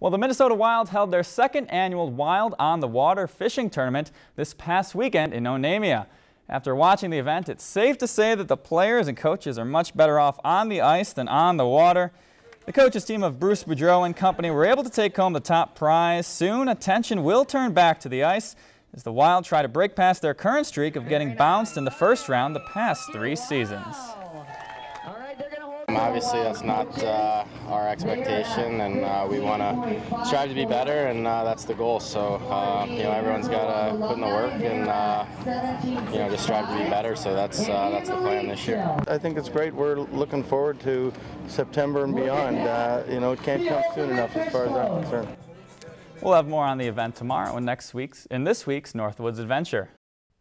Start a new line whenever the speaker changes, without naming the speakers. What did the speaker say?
Well, the Minnesota Wild held their second annual Wild on the Water fishing tournament this past weekend in Onamia. After watching the event, it's safe to say that the players and coaches are much better off on the ice than on the water. The coaches team of Bruce Boudreau and company were able to take home the top prize. Soon, attention will turn back to the ice as the Wild try to break past their current streak of getting bounced in the first round the past three seasons.
Obviously, that's not uh, our expectation, and uh, we want to strive to be better, and uh, that's the goal. So, uh, you know, everyone's got to put in the work and uh, you know just strive to be better. So that's uh, that's the plan this year.
I think it's great. We're looking forward to September and beyond. you know, it can't come soon enough as far as I'm concerned.
We'll have more on the event tomorrow in next week's in this week's Northwoods Adventure.